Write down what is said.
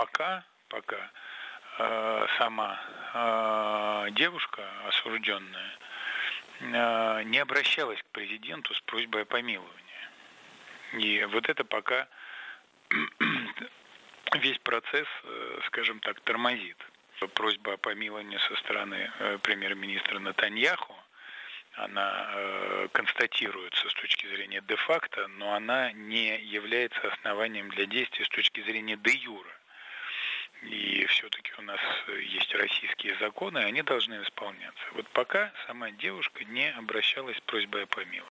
пока, пока э, сама э, девушка осужденная э, не обращалась к президенту с просьбой о помиловании. И вот это пока весь процесс, э, скажем так, тормозит. Просьба о помиловании со стороны э, премьер-министра Натаньяху, она э, констатируется с точки зрения де-факто, но она не является основанием для действия с точки зрения де-юра. Российские законы, они должны исполняться. Вот пока сама девушка не обращалась с просьбой о помиловании.